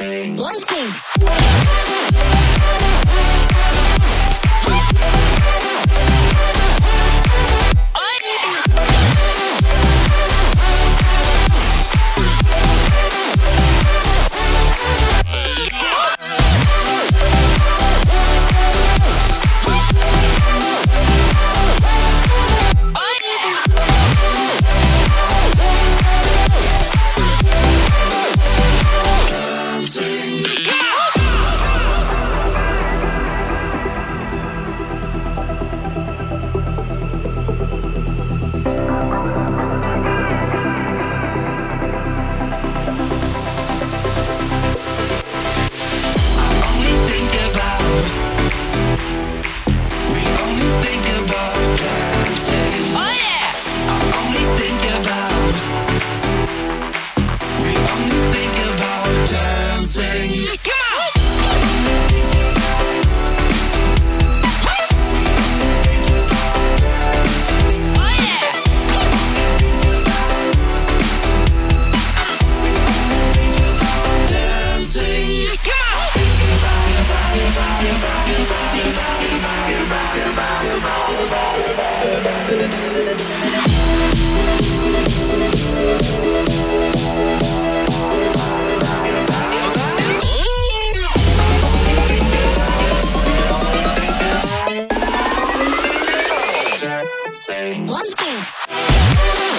One. One two. One.